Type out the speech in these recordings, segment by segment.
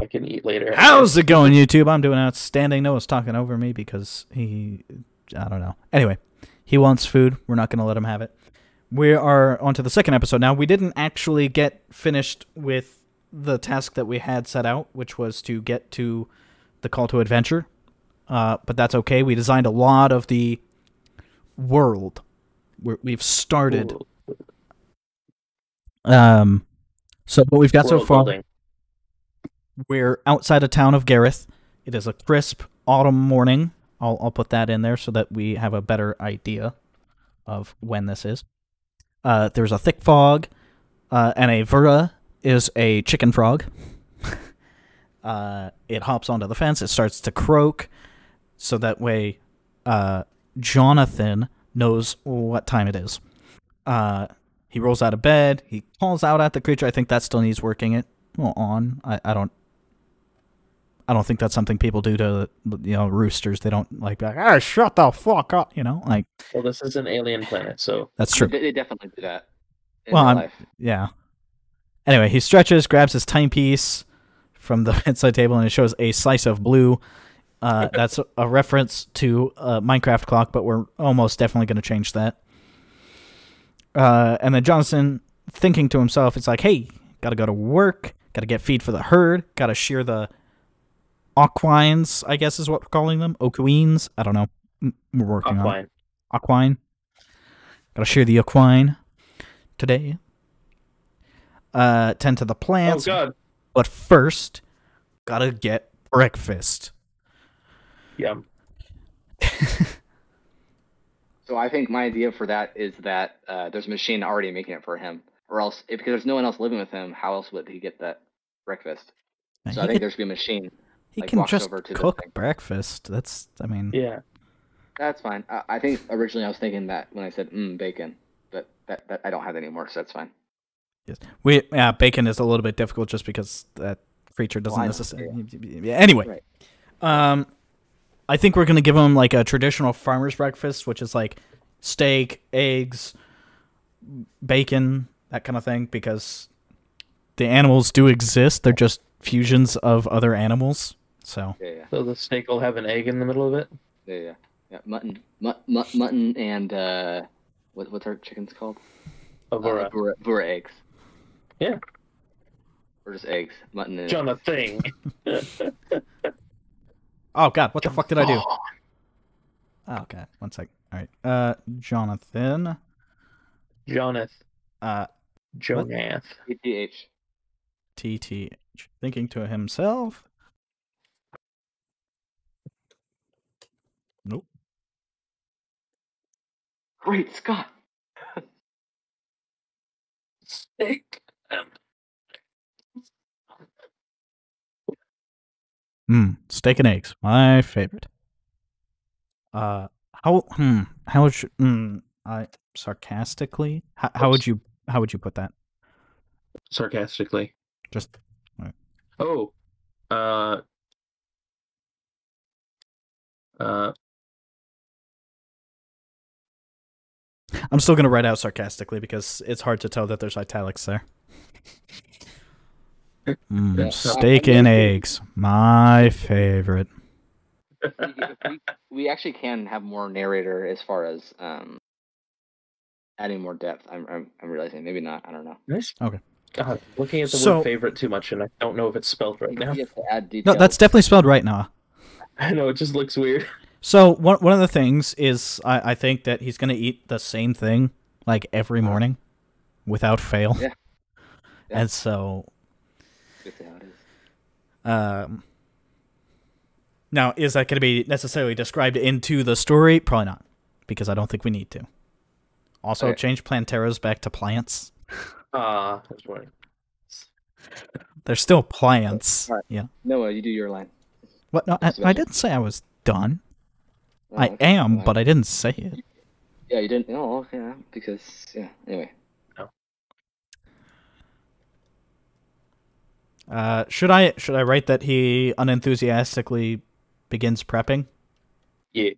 I can eat later. How's it going, YouTube? I'm doing outstanding. Noah's talking over me because he, I don't know. Anyway, he wants food. We're not going to let him have it. We are on to the second episode now. We didn't actually get finished with the task that we had set out, which was to get to the call to adventure. Uh, but that's okay. We designed a lot of the world. We're, we've started. Um, so what we've got so far. building. We're outside of town of Gareth. It is a crisp autumn morning. I'll I'll put that in there so that we have a better idea of when this is. Uh, there's a thick fog, uh, and a Vura is a chicken frog. uh, it hops onto the fence. It starts to croak, so that way, uh, Jonathan knows what time it is. Uh, he rolls out of bed. He calls out at the creature. I think that still needs working it well, on. I, I don't. I don't think that's something people do to you know roosters. They don't like be like ah shut the fuck up. You know like Well, this is an alien planet, so that's true. They, they definitely do that. In Well, I'm- life. Yeah. Anyway, he stretches, grabs his timepiece from the bedside table, and it shows a slice of blue. Uh, that's a, a reference to a Minecraft clock, but we're almost definitely going to change that. Uh, and then Johnson, thinking to himself, it's like, hey, got to go to work, got to get feed for the herd, got to shear the aquines, I guess is what we're calling them. Oquines. I don't know. We're working on it. Aquine. Gotta share the Aquine today. Uh, tend to the Oh plants. God, But first, gotta get breakfast. yum. So I think my idea for that is that uh, there's a machine already making it for him, or else if because there's no one else living with him, how else would he get that breakfast? So I think can, there should be a machine. He like, can just over to cook breakfast. That's, I mean, Yeah. That's fine. I, I think originally I was thinking that when I said mm, bacon, but that, that I don't have that anymore, so that's fine. yes. we yeah, bacon is a little bit difficult just because that creature doesn't I know, necessarily. Yeah. Anyway, Right. um, I think we're gonna give him like a traditional farmer's breakfast, which is like steak, eggs, bacon, that kind of thing, because the animals do exist. They're just fusions of other animals. So Yeah, yeah, So the snake will have an egg in the middle of it. yeah, yeah. yeah. Mutton, mut, mut, mutton, and uh, what what's our chickens called? Avora. Uh, Vura, Vura eggs. Yeah. Or just eggs, mutton and Jonathan. Oh god, what the fuck did I do? Oh, okay, one sec. All right, uh, Jonathan. Jonath. Uh, Jonath. ETH. TTH, thinking to himself. Nope. Great Scott. Steak. Hmm, steak and eggs, my favorite. Uh, how hmm, how would you, hmm, I sarcastically, how, how would you how would you put that? Sarcastically. Just Right. Oh. Uh. Uh. I'm still gonna write out sarcastically because it's hard to tell that there's italics there. Mm, Yeah. steak and eggs, my favorite. we, we actually can have more narrator as far as um adding more depth. I'm I'm, I'm realizing maybe not. I don't know. Nice. Okay. God, looking at the So- word favorite too much, and I don't know if it's spelled right now. You have to add No, that's definitely spelled right now. I know it just looks weird. So one one of the things is I, I think that he's gonna eat the same thing like every morning, without fail. Yeah. Yeah. And so, um, now is that gonna be necessarily described into the story? Probably not, because I don't think we need to. Also, Okay. change Planteras back to plants. Ah, that's right. They're still plants. Alright. Yeah. Noah, you do your line. What? No, I, I didn't say I was done. Oh, I okay. am, Well, but I didn't say it. yeah, you didn't. Oh, okay. Because yeah. Anyway, Uh, should I should I write that he unenthusiastically begins prepping? Yeah.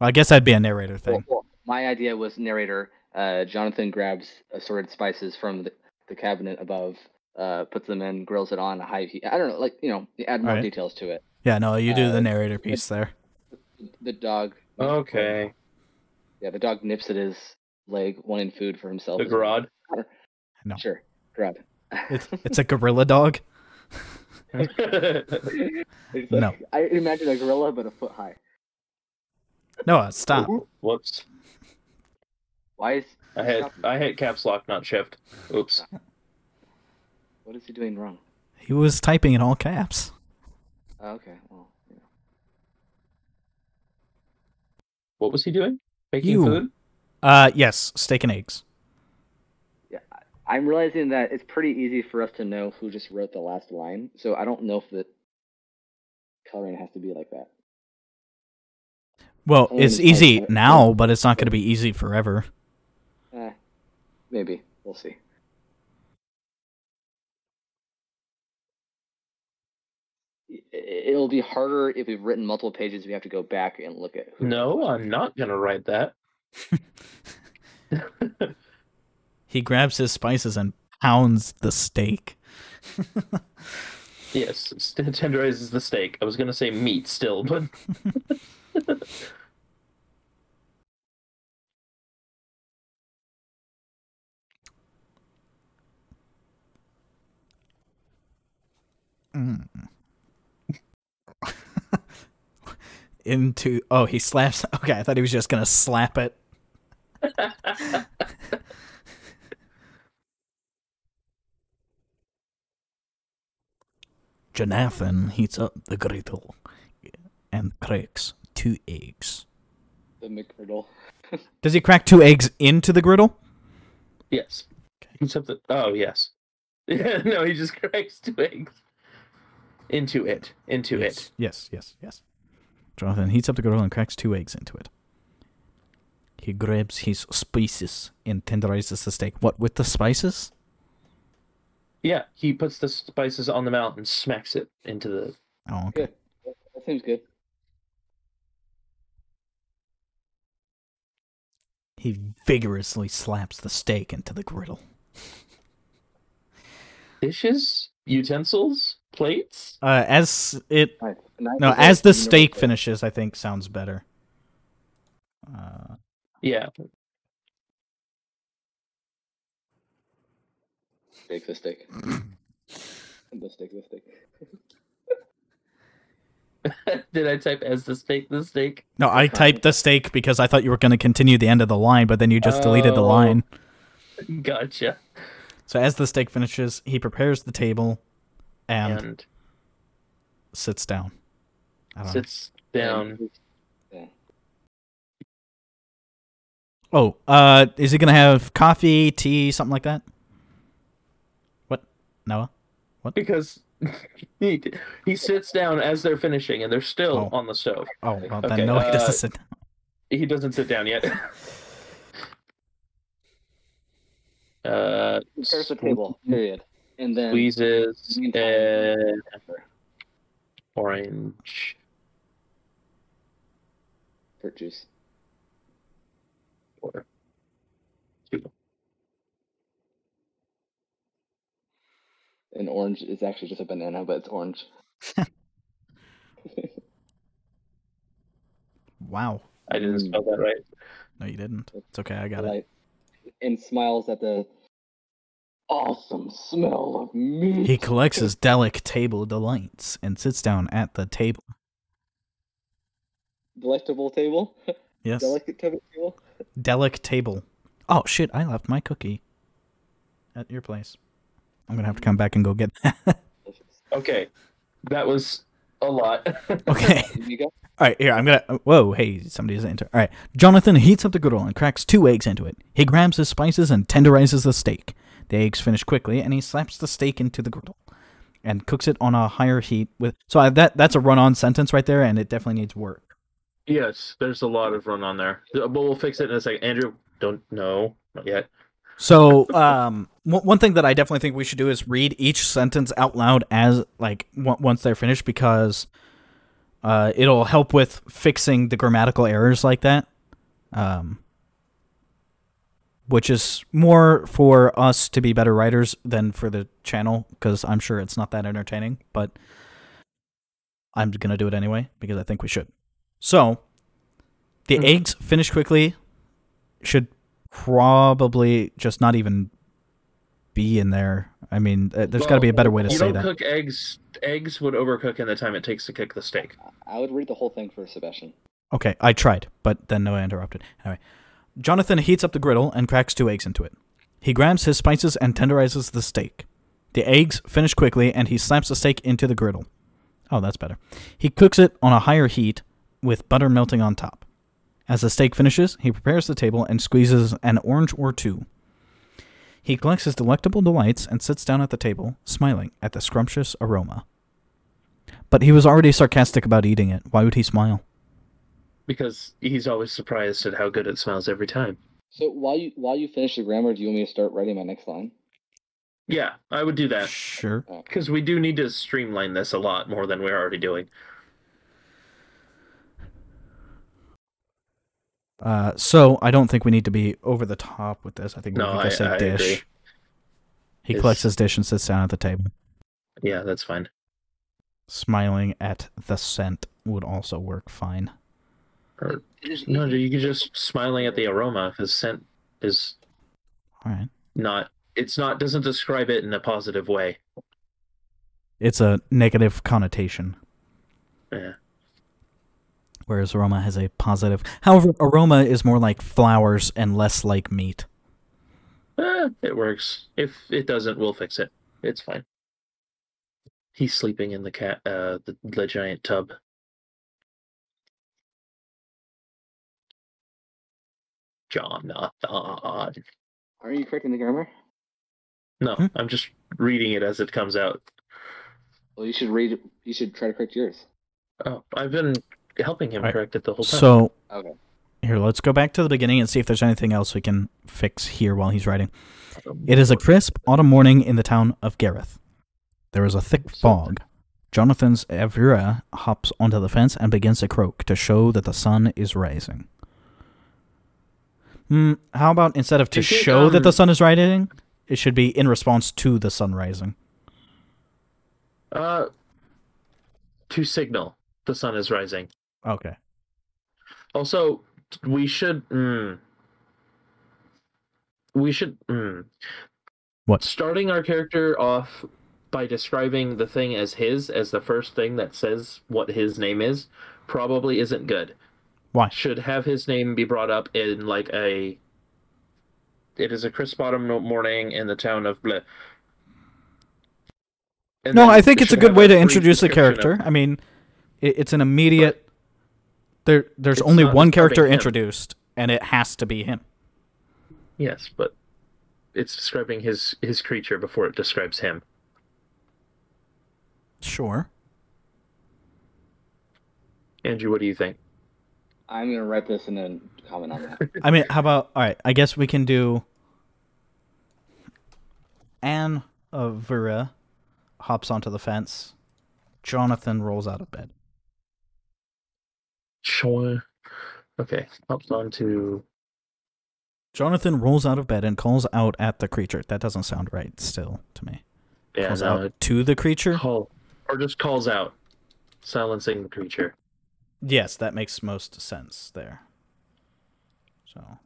Well, I guess that'd be a narrator thing. well, my idea was narrator. Uh, Jonathan grabs assorted spices from the, the cabinet above, uh, puts them in, grills it on a high heat. I don't know, like you know, add more Alright. details to it. Yeah, no, you do the Uh, narrator piece there. The dog. Okay. Yeah, the dog nips at his leg, wanting food for himself. The as well. Garod. No. Sure, grab. It's it's a gorilla dog. It's No. I imagine a gorilla, but a foot high. Noah, uh, stop. Whoops. Why is I hit I hit caps lock, not shift. Oops. what is he doing wrong? He was typing in all caps. Oh, okay, well, yeah. What was he doing? Making You. food? Uh, yes, steak and eggs. Yeah, I'm realizing that it's pretty easy for us to know who just wrote the last line, so I don't know if the coloring has to be like that. Well, it's easy now, but it's not going to be easy forever. Eh, maybe we'll see. It'll be harder if we've written multiple pages. We have to go back and look at who. No, I'm not gonna write that. He grabs his spices and pounds the steak. yes, st- tenderizes the steak. I was gonna say meat still, but Mm. Into oh, he slaps. Okay, I thought he was just gonna slap it. Jonathan heats up the griddle and cracks two eggs. The McGriddle. Does he crack two eggs into the griddle? yes. Except that oh yes. Yeah, no, he just cracks two eggs. Into it. Into yes. it. Yes, yes, yes. Jonathan heats up the griddle and cracks two eggs into it. He grabs his spices and tenderizes the steak. What with the spices? Yeah, he puts the spices on the mount and smacks it into the Oh, okay. Good. That seems good. He vigorously slaps the steak into the griddle. dishes, utensils, plates. Uh, as it Nice. Nice no, as the steak finishes, I think sounds better. Uh, Yeah. Steak, the steak. the steak, the steak. Did I type as the steak the steak? no, I typed the steak because I thought you were going to continue the end of the line, but then you just deleted the Oh. line. Gotcha. So as the steak finishes, he prepares the table and, And sits down. I don't know. sits down. Yeah. Oh, uh, is he gonna have coffee, tea, something like that? What, Noah? What? Because he, he sits down as they're finishing and they're still Oh. on the stove. Oh, well Okay, then no, he uh, doesn't sit. He doesn't sit down yet. uh, There's the table, period. And then squeezes and orange. Fruit juice. Or two. And orange is actually just a banana, but it's orange. Wow. I didn't Mm. spell that right. No, you didn't. It's okay. I got it. And smiles at the awesome smell of meat. He collects his delic table delights and sits down at the table. Delectable table. Yes. Delicate table. Delic table. Oh shit! I left my cookie at your place. I'm gonna have to come back and go get that. Okay, that was a lot. okay. You go. All right, here I'm gonna. Uh, whoa, hey, somebody's enter. All right, Jonathan heats up the griddle and cracks two eggs into it. He grabs his spices and tenderizes the steak. The eggs finish quickly, and he slaps the steak into the griddle and cooks it on a higher heat. With so I, that that's a run-on sentence right there, and it definitely needs work. Yes, there's a lot of run on there, but we'll fix it in a second. Andrew, don't know, not yet. So, um, one thing that I definitely think we should do is read each sentence out loud as like once they're finished because uh, it'll help with fixing the grammatical errors like that. Um, which is more for us to be better writers than for the channel because I'm sure it's not that entertaining, but I'm going to do it anyway because I think we should. So, the Mhm. eggs finish quickly should probably just not even be in there. I mean, uh, there's got to be a better way to you say don't that. cook eggs. Eggs would overcook in the time it takes to cook the steak. I would read the whole thing for Sebastian. Okay, I tried, but then Noah interrupted. Anyway, Jonathan heats up the griddle and cracks two eggs into it. He grabs his spices and tenderizes the steak. The eggs finish quickly, and he slaps the steak into the griddle. Oh, that's better. He cooks it on a higher heat with butter melting on top. As the steak finishes, he prepares the table and squeezes an orange or two. He collects his delectable delights and sits down at the table, smiling at the scrumptious aroma. But he was already sarcastic about eating it. Why would he smile? because he's always surprised at how good it smells every time. So while you while you finish the grammar, do you want me to start writing my next line? Yeah, I would do that Sure. Oh. because we do need to streamline this a lot more than we're already doing. Uh, so I don't think we need to be over the top with this. I think we No, can just I- say I dish. agree. He It's- collects his dish and sits down at the table. Yeah, that's fine. Smiling at the scent would also work fine. Or no, you could just smiling at the aroma because scent is All right. not. It's not doesn't describe it in a positive way. It's a negative connotation, Yeah. Whereas aroma has a positive. However, aroma is more like flowers and less like meat. Eh, it works. If it doesn't, we'll fix it. It's fine. He's sleeping in the cat, uh, the, the giant tub. Jonathan. Are you correcting the grammar? No, Hmm? I'm just reading it as it comes out. Well, you should read. You should try to correct yours. Oh, I've been helping him Right. correct it the whole time. So Okay. here, let's go back to the beginning and see if there's anything else we can fix here while he's writing. It is a crisp autumn morning in the town of Gareth. There is a thick fog. Jonathan's Evira hops onto the fence and begins to croak to show that the sun is rising. Hmm, how about instead of to You think, show that the um, sun is rising, it should be in response to the sun rising. Uh, to signal the sun is rising. Okay. Also, we should. Mm, we should. Mm, What? starting our character off by describing the thing as his as the first thing that says what his name is probably isn't good. Why? Should have his name be brought up in like a. It is a crisp autumn morning in the town of Ble. And No, I think it's a good way to introduce the description of- character. I mean, it, it's an immediate. There, there's It's only one character him. introduced, and it has to be him. Yes, but it's describing his his creature before it describes him. Sure. Andrew, what do you think? I'm gonna write this and then comment on that. I mean, how about all right? I guess we can do. Anne of Vera hops onto the fence. Jonathan rolls out of bed. Sure. Okay, hops on to Jonathan rolls out of bed and calls out at the creature. That doesn't sound right still to me. yeah, calls no, out to the creature. call or just calls out, silencing the creature. Yes, that makes most sense there. So.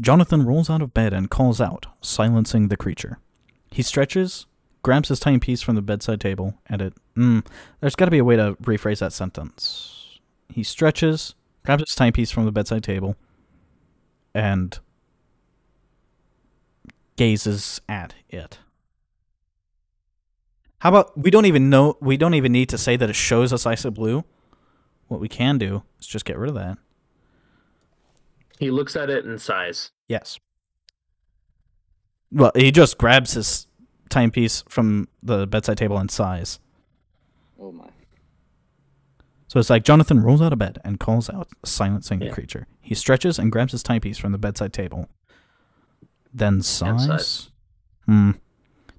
Jonathan rolls out of bed and calls out, silencing the creature. He stretches, grabs his timepiece from the bedside table, and it. Mm, there's got to be a way to rephrase that sentence. He stretches, grabs his timepiece from the bedside table, and gazes at it. How about we don't even know we don't even need to say that it shows a slice of blue. What we can do is just get rid of that. He looks at it and sighs. Yes. Well, he just grabs his timepiece from the bedside table and sighs. Oh my. So it's like Jonathan rolls out of bed and calls out, silencing the creature. He stretches and grabs his timepiece from the bedside table. Then sighs. sighs. Hmm.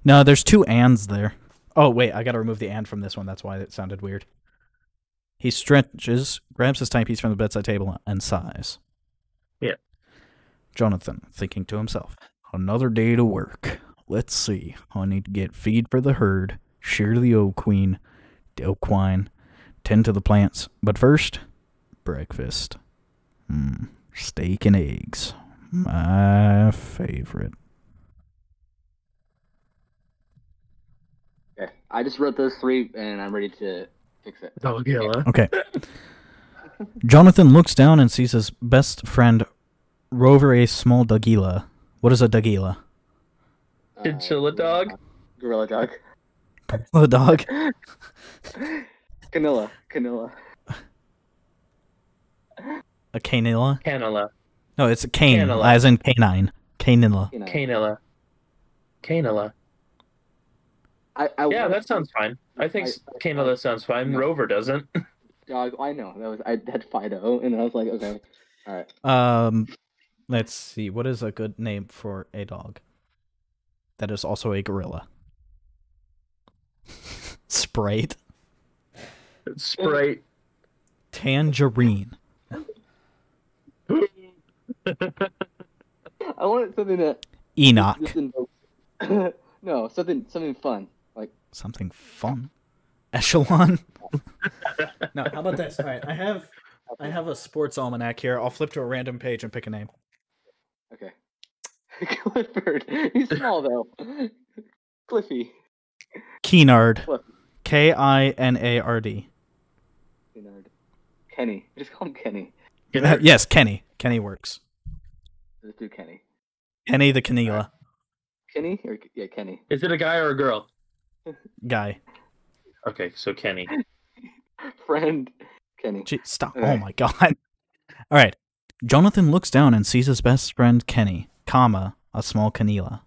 No, there's two ands there. Oh wait, I gotta remove the and from this one. That's why it sounded weird. He stretches, grabs his timepiece from the bedside table, and sighs. Yeah. Jonathan, thinking to himself, another day to work. Let's see. I need to get feed for the herd, shear the oak queen, oak wine, tend to the plants. But first, breakfast. Hmm, steak and eggs. My favorite. Okay. I just wrote those three, and I'm ready to fix it. Dogilla. Okay. Jonathan looks down and sees his best friend Rover a small Dagila. What is a Dagila? Chinchilla dog? Gorilla dog. The dog? Canilla. Canilla. A canilla? Canilla. No, it's a cane, Canilla. as in canine. Canilla. Canilla. Canilla. I, I Yeah, that sounds fine. I think I- Canilla sounds fine. No. Rover doesn't. dog. I know that was I had Fido, and I was like, okay, all right. Um, let's see. What is a good name for a dog? That is also a gorilla. Sprite. Sprite. Tangerine. I wanted something that Enoch. no, something something fun. Like Something fun. Echelon. no, how about this? All right, I have I have a sports almanac here. I'll flip to a random page and pick a name. okay, Clifford. He's small though. Cliffy. Keenard. What? K I N A R D. Leonard. Kenny. Just call him Kenny. Yes, Kenny. Kenny works. Let's do Kenny. Kenny the Canela Kenny or yeah, Kenny. Is it a guy or a girl? guy. Okay, so Kenny. Friend. Kenny. Gee, stop. Okay. Oh my god. All right. Jonathan looks down and sees his best friend Kenny, comma, a small Canela.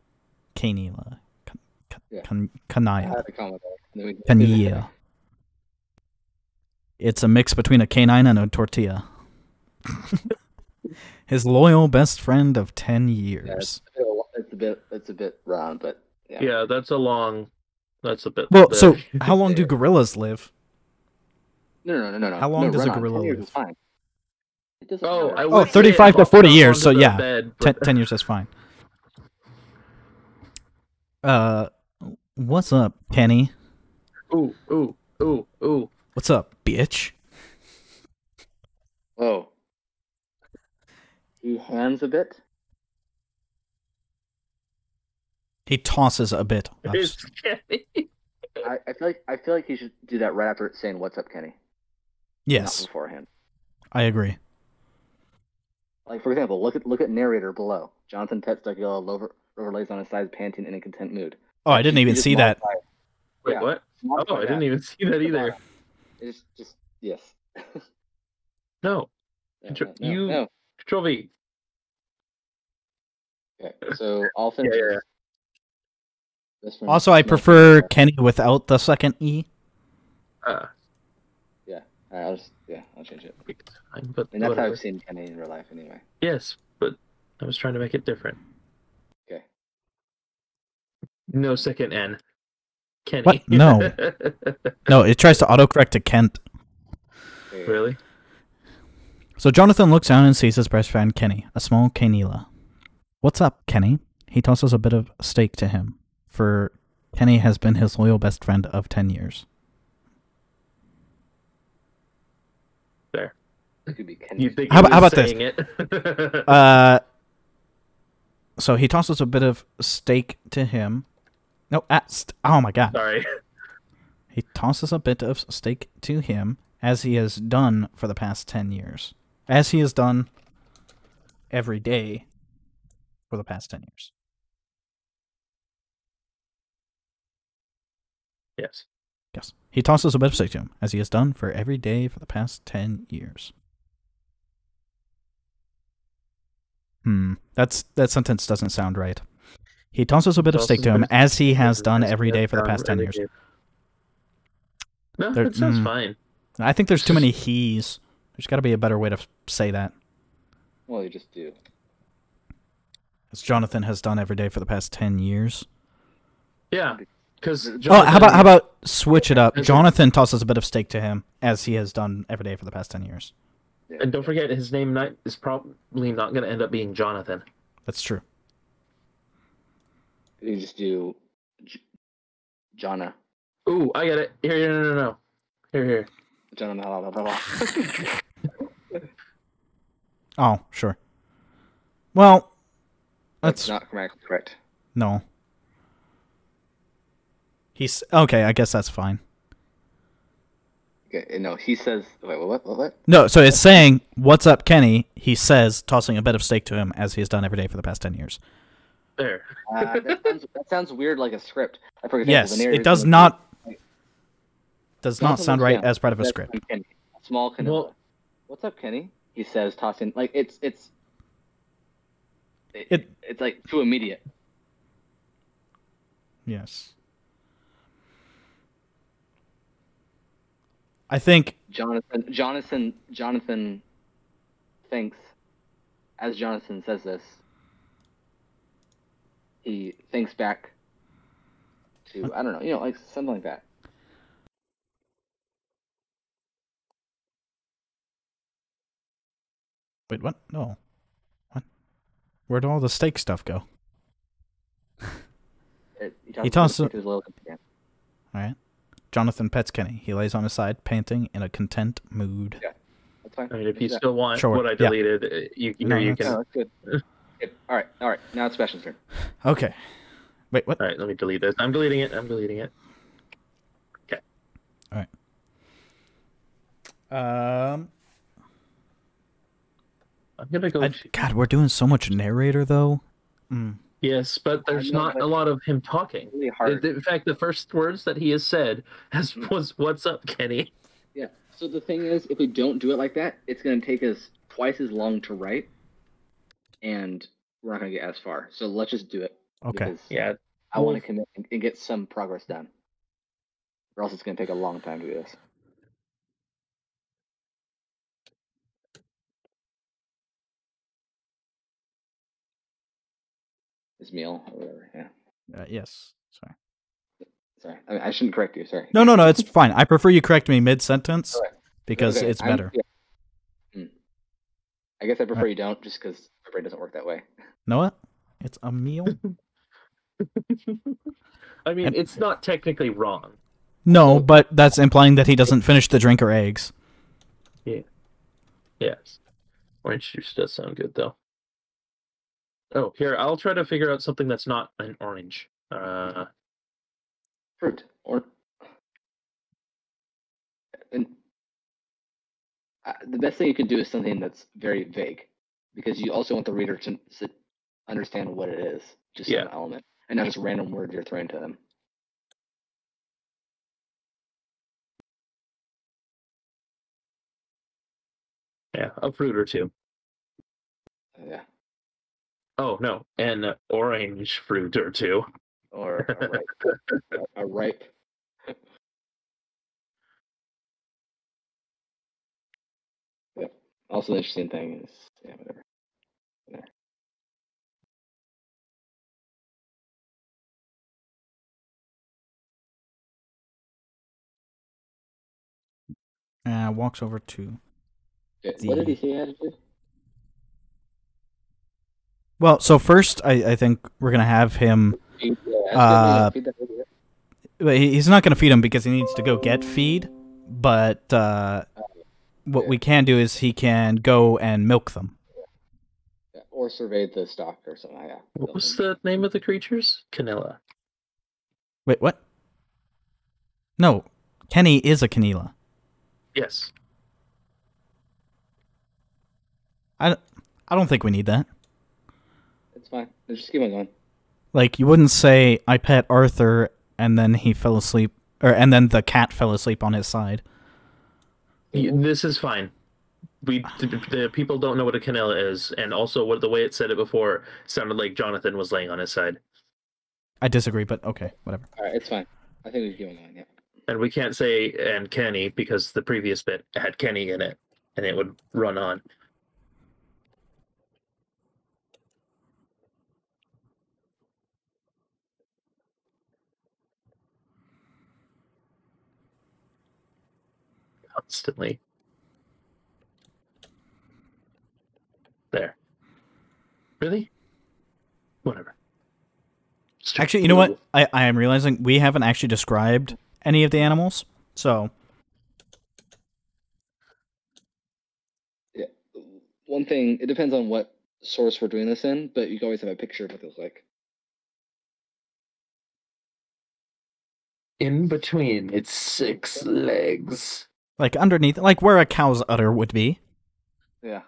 Canela. Can, can, Yeah. can, I canaya. had a comment there. and then we- Canilla. It's a mix between a canine and a tortilla. His loyal best friend of 10 years. It's a bit. It's a bit round, but yeah. Yeah, that's a long. That's a bit. Well, bit- so how long do gorillas live? No, no, no, no, no. How long no, does a gorilla live? fine. It Oh, matter. I Oh, 35 to 40 years, so yeah, bed, 10, but- 10 years is fine. Uh, what's up, Kenny? Ooh, ooh, ooh, ooh. What's up, bitch? Oh. He hands a bit. He tosses a bit. of- It's Kenny. I, I feel like I feel like he should do that right after saying "What's up, Kenny?" Yes, Not beforehand. I agree. Like for example, look at look at narrator below. Jonathan pets Douglas Rover, Rover lays on his side, panting in a content mood. Oh, I didn't even just see that. modify- Wait, Yeah. what? Oh, I didn't even see that either. It's just yes. No, Yeah, Control- no, you- no. Control V. Okay, so I'll Yeah, finish. yeah, yeah. Also, I prefer. Kenny without the second E. Uh, Alright, I'll just yeah, I'll change it. it's fine, but And that's how. I've seen Kenny in real life, anyway. Yes, but I was trying to make it different. Okay. No second N. Kenny. What? No. No, it tries to autocorrect to Kent. Really? So Jonathan looks down and sees his best friend Kenny, a small Canela. What's up, Kenny? He tosses a bit of steak to him, for Kenny has been his loyal best friend of 10 years. It could be Kenny. You think How about- how about this? it? Uh, so he tosses a bit of steak to him. No, st- oh my god. Sorry. He tosses a bit of steak to him, as he has done for the past 10 years. As he has done every day for the past 10 years. Yes. Yes. He tosses a bit of steak to him, as he has done for every day for the past 10 years. Hmm. That's that sentence doesn't sound right. He tosses a bit of steak to him, as he has done he every has day for the past 10 years. day. No, There- that sounds mm. fine. I think there's too many he's. There's got to be a better way to say that. Well, you just do. As Jonathan has done every day for the past 10 years. Yeah, because Oh, how about how about switch it up? Jonathan tosses a bit of steak to him, as he has done every day for the past 10 years. Yeah. And don't forget, his name not, is probably not going to end up being Jonathan. That's true. You just do J- Jonna. Ooh, I get it. Here, here, no, no, no. Here, here. Jonna. Oh, sure. Well, That's that's not grammatically correct. no. He's okay. I guess that's fine. Okay, no, he says. Wait, what? What? What? No, so it's saying, "What's up, Kenny?" He says, tossing a bit of steak to him, as he has done every day for the past ten years. There. Uh, that, sounds, that sounds weird, like a script. Like, for example, Yes, the it does not say, does not sound right as part of a script. I'm Kenny." Small Kenny. Well- What's up, Kenny? He says, tossing like it's it's. It, It- it's like too immediate. Yes. I think Jonathan, Jonathan, Jonathan thinks, as Jonathan says this, he thinks back to I don't know, you know, like something like that. Wait, what? No. What? Where'd all the steak stuff go? It, He tosses- to his little. All right. Jonathan pets Kenny. He lays on his side, panting in a content mood. That's fine. I mean, if you Yeah. still want Sure, what I deleted, uh, you, you, No, you that's- can. No, that's good. good. All right, all right. Now it's Sebastian's turn. Okay. Wait, what? All right, let me delete this. I'm deleting it. I'm deleting it. Okay. All right. Um. I'm gonna go. I, God, we're doing so much narrator though. Mm. Yes, but there's know, not but- a lot of him talking. Really hard. In fact, the first words that he has said has hmm. was "What's up, Kenny?" Yeah. So the thing is, if we don't do it like that, it's going to take us twice as long to write, and we're not going to get as far. So let's just do it. Okay. Yeah, I want to commit and, and get some progress done, or else it's going to take a long time to do this. This meal or whatever. Yeah. Uh, yes. Sorry. Sorry. I, mean, I shouldn't correct you. Sorry. No, no, no. It's fine. I prefer you correct me mid sentence Okay. because Okay, it's I'm- better. yeah. Hmm. I guess I prefer you don't, just because my brain doesn't work that way. Know what? It's a meal. I mean, And- it's not technically wrong. No, but that's implying that he doesn't finish the drink or eggs. Yeah. Yes, orange juice does sound good though. Oh, here I'll try to figure out something that's not an orange. Uh, fruit or and uh, the best thing you can do is something that's very vague because you also want the reader to s- understand what it is just Yeah. an element and not just random words you're throwing to them yeah, a fruit or two. Uh, yeah Oh no, an orange fruit or two. or a ripe, a, a ripe yeah also the interesting thing is yeah whatever Uh, walks over to. Okay, what did he The- say he had to do Well, so first, I, I think we're gonna have him. Feed, yeah, that's good, Uh, yeah, feed that baby, yeah. well, He's not gonna feed him because he needs to go get feed. But uh, what Yeah. we can do is he can go and milk them. Yeah, or survey the stock or something. Yeah. What was the name of the creatures? Canilla. Wait, what? No, Kenny is a Canela. Yes. I, I don't think we need that. It's fine. Just keep on going. Like you wouldn't say I pet Arthur and then he fell asleep or and then the cat fell asleep on his side. This is fine. We the, the people don't know what a canilla is, and also what the way it said it before sounded like Jonathan was laying on his side, I disagree, but okay, whatever. All right, it's fine. I think we keep on going. Yeah. and we can't say and Kenny because the previous bit had Kenny in it, and it would run on. constantly. There. Really? Whatever. Actually, you know what? I, I am realizing we haven't actually described any of the animals, so. Yeah. One thing, it depends on what source we're doing this in, but you always have a picture of what they look like. In between its six legs like underneath, like where a cow's udder would be. Yeah.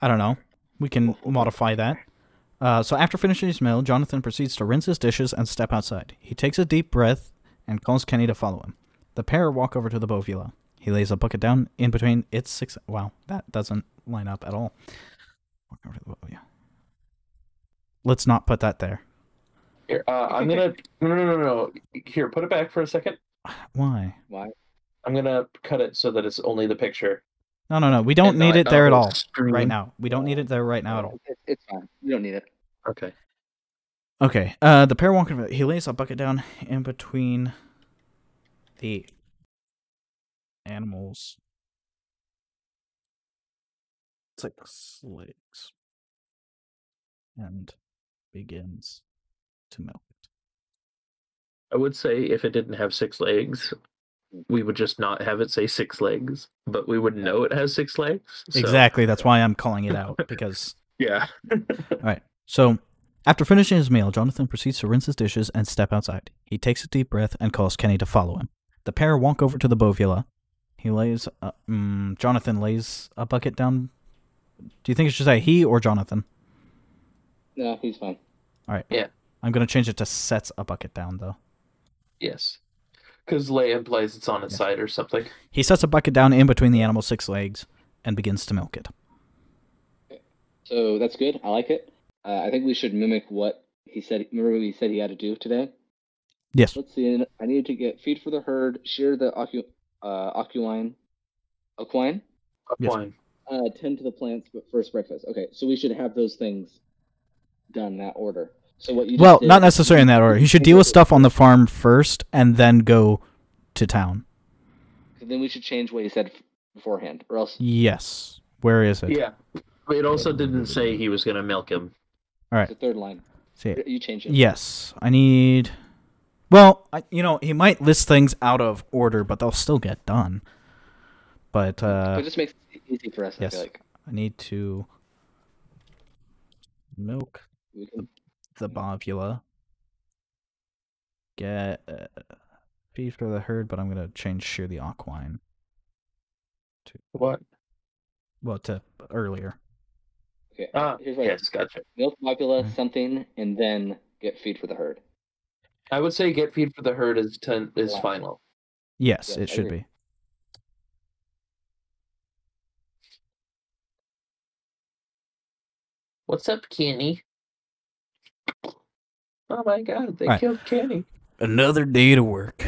I don't know. We can modify that. Uh, so after finishing his meal, Jonathan proceeds to rinse his dishes and step outside. He takes a deep breath and calls Kenny to follow him. The pair walk over to the bovula. He lays a bucket down in between its six. Wow, that doesn't line up at all. Walk over to the bovula. Let's not put that there. Here, uh, I'm gonna no no no no. Here, put it back for a second. Why? Why? I'm gonna cut it so that it's only the picture. No, no, no. We don't And need it there at our all screen. right now. We don't need it there right now at all. It, it's fine. You don't need it. Okay. Okay. Uh, the pair walk over. He lays a bucket down in between the animals. Six legs. And begins to milk it. I would say if it didn't have six legs, we would just not have it say six legs, but we would know it has six legs. so- Exactly. That's why I'm calling it out because. Yeah. All right. So, after finishing his meal, Jonathan proceeds to rinse his dishes and step outside. He takes a deep breath and calls Kenny to follow him. The pair walk over to the bovula. He lays. Uh, mm, Jonathan lays a bucket down. Do you think it should say he or Jonathan? No, he's fine. All right. Yeah. I'm gonna change it to sets a bucket down though. yes. Because lay implies it's on its Yeah. side or something. He sets a bucket down in between the animal's six legs and begins to milk it. So that's good. I like it. Uh, I think we should mimic what he said. Remember what he said he had to do today? Yes. Let's see. I need to get feed for the herd, shear the ocu, uh, oculine, equine, Yes. Uh, tend to the plants, but first breakfast. Okay, so we should have those things done in that order. So what you just Well, did- not necessarily in that order. He should deal with stuff on the farm first and then go to town. Then we should change what he said beforehand, or else Yes. Where is it? Yeah. It also didn't say he was gonna milk him. All right. the third line. See it. You change it. Yes, I need. Well, I, you know, he might list things out of order, but they'll still get done. But uh, it just makes it easy for us. I yes. feel like I need to milk we can. The bovula. Get uh, feed for the herd, but I'm gonna change shear the aquine. To What? Well, to earlier. Okay. Ah, here's what I yes, gotcha. milk popula Mhm. something, and then get feed for the herd. I would say get feed for the herd is ten is Yeah. final. Yes, Yes, it I should agree. be. What's up, Kenny? Oh my god, they killed Kenny. Another day to work.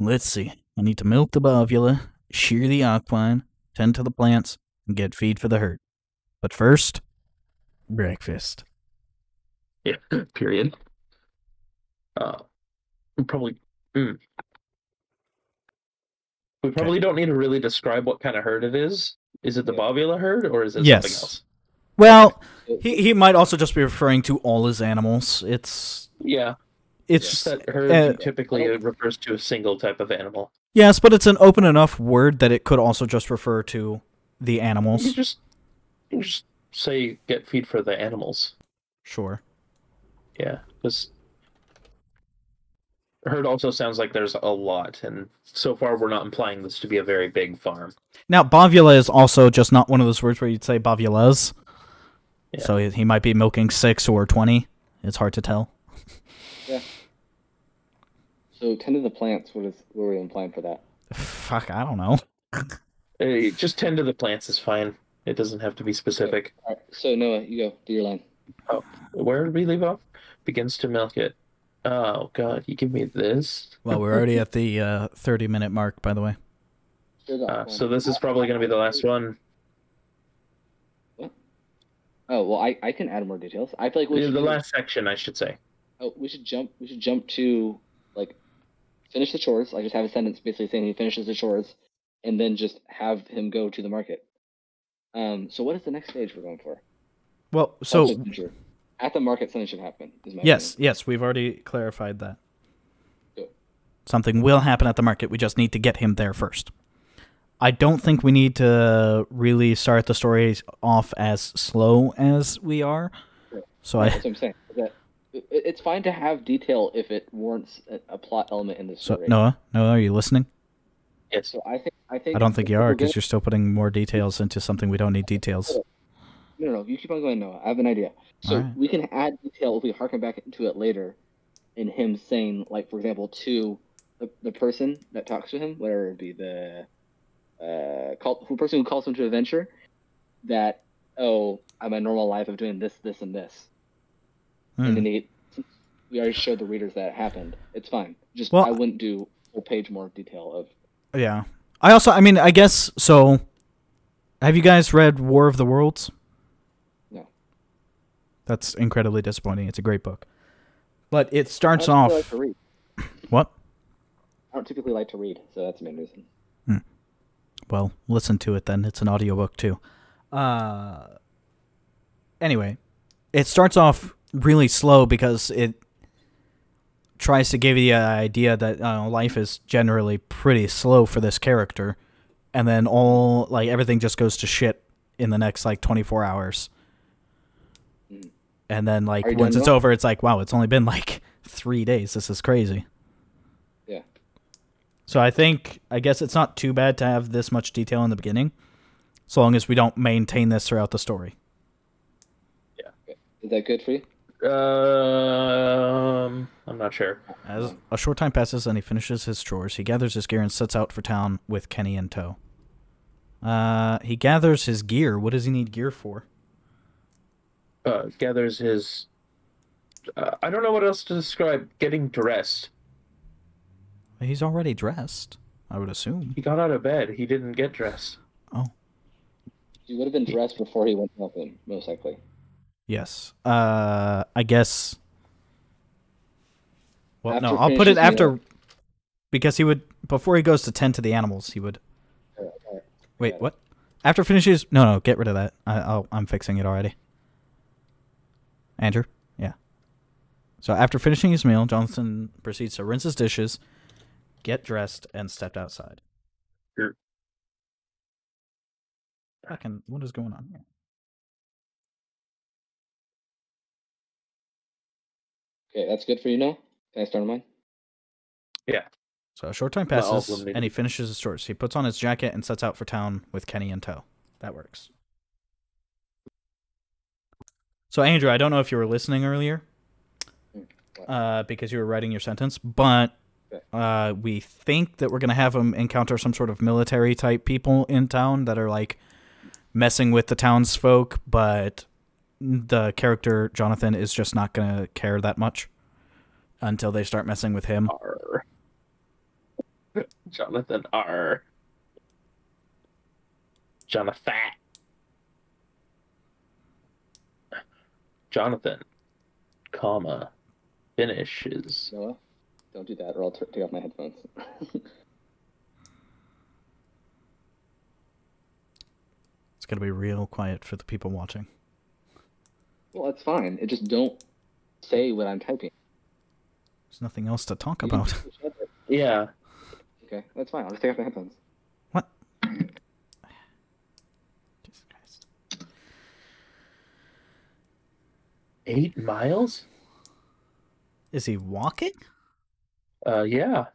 Let's see. I need to milk the bovula, shear the aquine, tend to the plants, and get feed for the herd. But first, breakfast. Yeah. Period. Uh, we probably. mm. We probably don't need to really describe what kind of herd it is. Is it the bovula herd or is it Yes. something else? Well, he he might also just be referring to all his animals. It's Yeah, it's just that herd uh, typically refers to a single type of animal. yes, but it's an open enough word that it could also just refer to the You animals. just, you just say get feed for the animals. Sure. Yeah, because herd also sounds like there's a lot, and so far we're not implying this to be a very big farm. Now, bavula is also just not one of those words where you'd say bovulas. Yeah. So he, he might be milking six or twenty. It's hard to tell. Yeah. So tend to the plants. What is what are we implying for that? Fuck, I don't know. Hey, just tend to the plants is fine. It doesn't have to be specific. All right. So Noah, you go. Do your line. Oh, Where did we leave off? Begins to milk it. Oh god, you give me this. Well, we're already at the uh, thirty minute mark, by the way. Uh, so this is probably going to be the last one. Oh well, I, I can add more details. I feel like we The should the last section, I should say. Oh, we should jump. We should jump to like finish the chores. I just have a sentence basically saying he finishes the chores, and then just have him go to the market. Um. So what is the next stage we're going for? Well, so at the market, something should happen. Is my yes, opinion. yes, we've already clarified that. Good. Something will happen at the market. We just need to get him there first. I don't think we need to really start the stories off as slow as we are. So That's I what I'm saying. That it's fine to have detail if it warrants a, a plot element in the so story. Noah, Noah, are you listening? Yes. So I think I think I don't think you are because you're still putting more details into something we don't need details. No, no, no. You keep on going, Noah. I have an idea. So Alright. we can add detail if we harken back to it later, in him saying, like, for example, to the, the person that talks to him, whatever it be the uh, call, who person who calls him to adventure, that oh, I'm a normal life of doing this, this, and this, and Hmm. then he, since we already showed the readers that it happened. It's fine. Just Well- I wouldn't do full page more detail of. Yeah. I also, I mean, I guess so. Have you guys read War of the Worlds? No. That's incredibly disappointing. It's a great book, but it starts off. like to read. What? I don't typically like to read, so that's the main reason. Well, listen to it then. It's an audiobook too. Uh anyway, it starts off really slow because it tries to give you the idea that uh, life is generally pretty slow for this character and then all like everything just goes to shit in the next like 24 hours. And then like once it's over it's like wow, it's only been like 3 days. This is crazy. Yeah. So I think I guess it's not too bad to have this much detail in the beginning, so long as we don't maintain this throughout the story. Yeah. Is that good for you? Um, I'm not sure. As a short time passes and he finishes his chores, he gathers his gear and sets out for town with Kenny in tow. Uh, he gathers his gear. What does he need gear for? Uh, gathers his. Uh, I don't know what else to describe. Getting dressed. He's already dressed, I would assume. He got out of bed. He didn't get dressed. Oh. He would have been dressed before he went to help him, most likely. Yes. Uh, I guess. Well, no, I'll put it after, meal. because he would before he goes to tend to the animals. He would. Alright, alright. Wait, what? After finishes? No, no, get rid of that. I, I'll, I'm fixing it already. Andrew, yeah. So after finishing his meal, Jonathan proceeds to rinse his dishes, get dressed, and stepped outside. Sure. Fucking, what is going on here? Okay, that's good for you now. Can I start on mine? So a short time Not all of passes, them need and he finishes his chores. He puts on his jacket and sets out for town with Kenny in tow. That works. So Andrew, I don't know if you were listening earlier, Hmm, uh, because you were writing your sentence, but Okay. uh, we think that we're gonna have him encounter some sort of military type people in town that are like messing with the townsfolk, but the character Jonathan is just not gonna care that much until they start messing with him. R. Jonathan R. Jonathan. Jonathan, comma, finishes. Noah, don't do that, or I'll t- take off my headphones. It's gonna be real quiet for the people watching. well, that's fine. It just don't say what I'm typing. There's nothing else to talk You about. Yeah. Okay, that's fine. I'll just take off my headphones. What? Jesus Christ. Eight miles? Is he walking? Uh, yeah.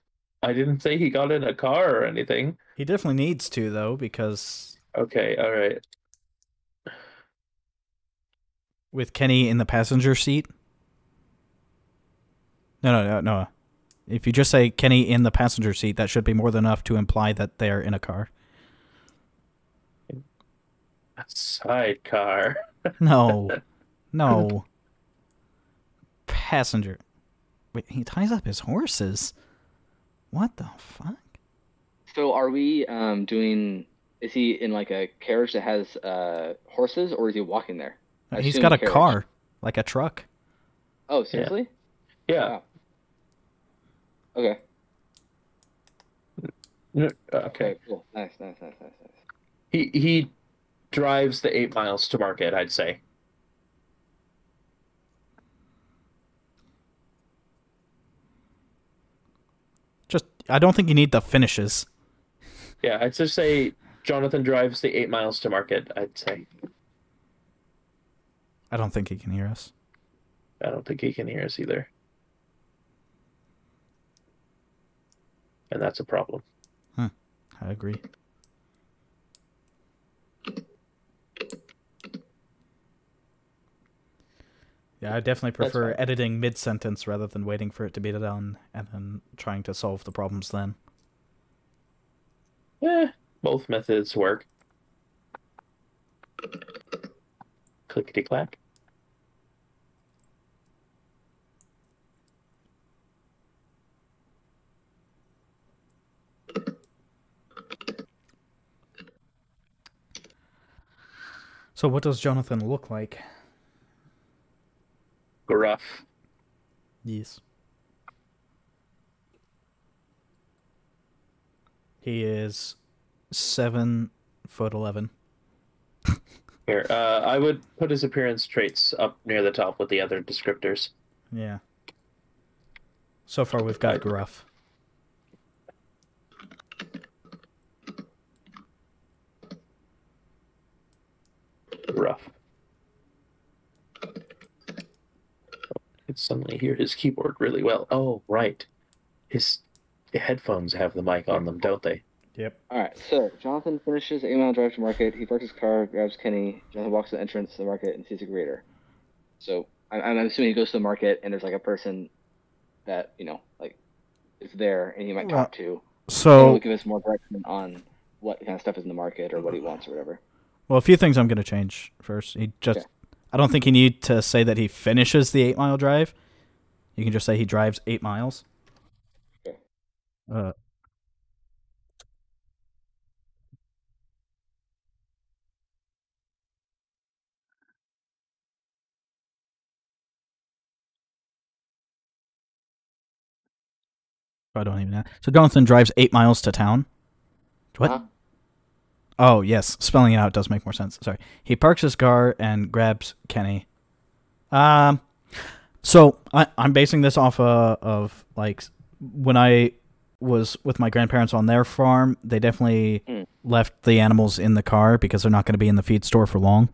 I didn't say he got in a car or anything. He definitely needs to though, because Okay, all right. with Kenny in the passenger seat. No, no, no, no. If you just say Kenny in the passenger seat, that should be more than enough to imply that they're in a car. A sidecar. No, no. Passenger. Wait, he ties up his horses. What the fuck? So, are we um doing? Is he in like a carriage that has uh horses, or is he walking there? I He's assume got a carriage. car, like a truck. Oh, seriously? Yeah. Wow. Okay. Okay. Okay. Cool. Nice. Nice. Nice. Nice. Nice. He he drives the eight miles to market, I'd say. I don't think you need the finishes. Yeah, I'd just say Jonathan drives the eight miles to market. I'd say. I don't think he can hear us. I don't think he can hear us either. And that's a problem. Huh. I agree. Yeah, I definitely prefer editing mid sentence rather than waiting for it to be done and then trying to solve the problems then. Eh, both methods work. Clickety clack. So, what does Jonathan look like? Gruff. Yes. He is seven foot eleven. Here, uh, I would put his appearance traits up near the top with the other descriptors. Yeah. So far, we've got gruff. Rough. I could suddenly hear his keyboard really well. Oh, right. His headphones have the mic on them, don't they? Yep. All right, so Jonathan finishes eight mile drive to market. He parks his car, grabs Kenny. Jonathan walks to the entrance to the market and sees a greeter. So I'm, I'm assuming he goes to the market and there's like a person that you know like is there and he might Well, talk uh, to. And So, will give us more direction on what kind of stuff is in the market or what he wants or whatever. well, a few things I'm going to change first. He just, Okay. I don't think you need to say that he finishes the eight mile drive. You can just say he drives eight miles. Uh, I don't even know. So Jonathan drives eight miles to town. What? Huh? Oh yes, spelling it out does make more sense. Sorry. He parks his car and grabs Kenny. Um, so I, I'm basing this off uh, of like when I was with my grandparents on their farm. They definitely Mm. left the animals in the car because they're not going to be in the feed store for long.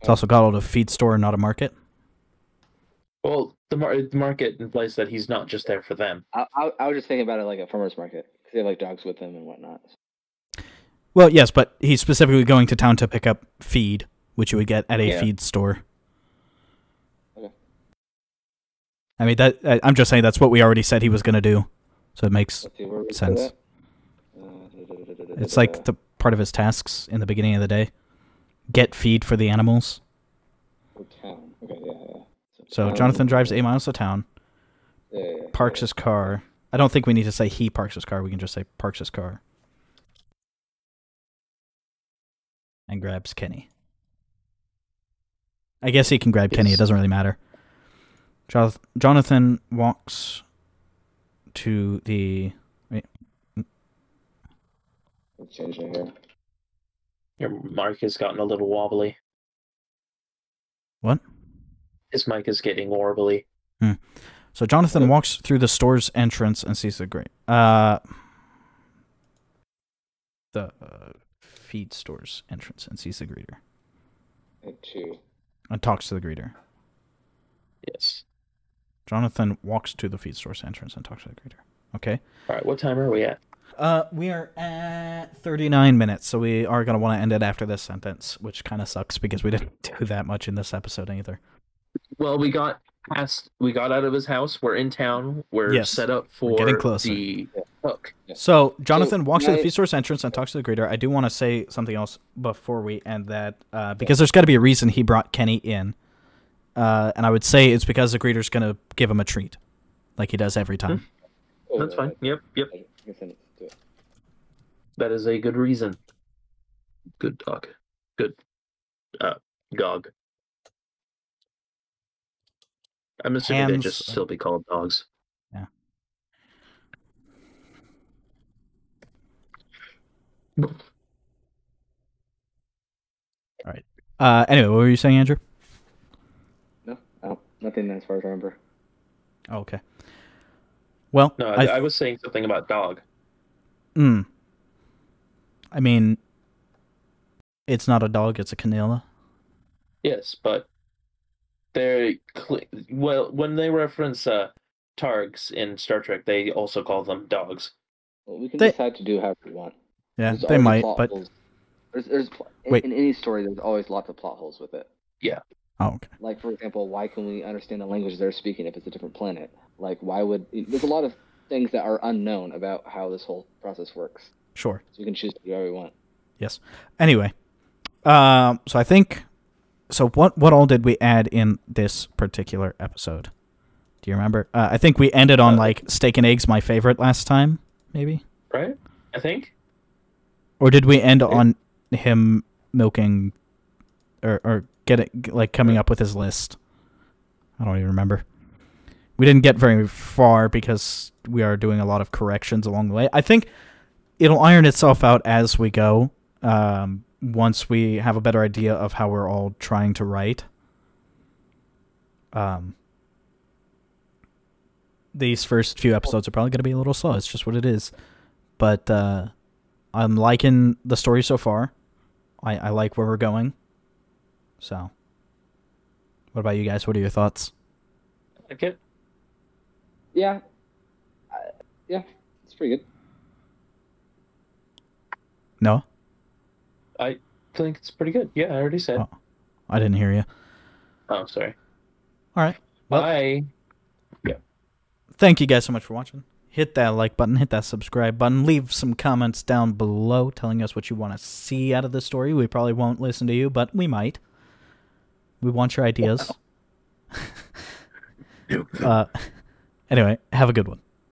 It's also called a feed store, not a market. Well, the, mar- the market implies that he's not just there for them. I, I, I was just thinking about it like a farmer's market because they have like dogs with them and whatnot. Well, yes, but he's specifically going to town to pick up feed, which you would get at a Yeah. feed store. Okay. I mean that I, I'm just saying that's what we already said he was going to do, so it makes see Sense. Uh, it's like the part of his tasks in the beginning of the day. Get feed for the animals. Okay, yeah. So Jonathan drives eight miles to town, yeah. parks his car. I don't think we need to say he parks his car. We can just say parks his car. And grabs Kenny. I guess he can grab Kenny. It doesn't really matter. Joth- Jonathan walks to the. Wait, Let's change it here. Your mic has gotten a little wobbly. what? His mic is getting warbly. So Jonathan Hello? walks through the store's entrance and sees the great. Uh, the uh, feed store's entrance and sees the greeter And two. and talks to the greeter. Yes. Jonathan walks to the feed store's entrance and talks to the greeter. Okay. All right, what time are we at? Uh, we are at 39 minutes, so we are going to want to end it after this sentence, which kind of sucks because we didn't do that much in this episode either. Well, we got past. We got out of his house. We're in town. We're Yes. set up for getting closer. the hook. So Jonathan walks to the my- feed store's entrance and talks to the greeter. I do want to say something else before we end that, uh, because there's got to be a reason he brought Kenny in, uh, and I would say it's because the greeter's going to give him a treat, like he does every time. Oh, That's fine. Yep, yep. I can send it to it. That is a good reason. Good dog. Good. Uh, dog. I'm assuming they Hands- just still be called dogs. Yeah. All right. Uh, anyway, what were you saying, Andrew? No, I don't, nothing as far as I remember. Oh, okay. Well, No, I, I, I was saying something about dog. mm, I mean, it's not a dog; it's a canilla. Yes, but they're cl- well when they reference uh, targs in Star Trek, they also call them dogs. Well, we can They- decide to do however we want. Yeah, There's they might, but holes. there's there's pl- in, Wait. in any story there's always lots of plot holes with it. Yeah. Oh, okay. Like for example, why can we understand the language they're speaking if it's a different planet? Like why would there's a lot of things that are unknown about how this whole process works. Sure. So we can choose to do whatever we want. Yes. Anyway, um, so I think so. What what all did we add in this particular episode? Do you remember? Uh, I think we ended on Uh, like steak and eggs, my favorite last time, maybe, Right? I think. or did we end on him milking, or or getting like coming up with his list? I don't even remember. We didn't get very far because we are doing a lot of corrections along the way. I think it'll iron itself out as we go. Um, once we have a better idea of how we're all trying to write. Um, these first few episodes are probably going to be a little slow. It's just what it is. But uh, I'm liking the story so far. I, I like where we're going. So, what about you guys? What are your thoughts? Okay. Yeah. Uh, yeah, it's pretty good. No, I think it's pretty good. Yeah, I already said. Oh. I didn't hear you. Oh, sorry. All right. Well- Bye. Yeah. Thank you guys so much for watching. Hit that like button, hit that subscribe button, leave some comments down below telling us what you want to see out of the story. We probably won't listen to you, but we might. We want your ideas. uh, anyway, have a good one.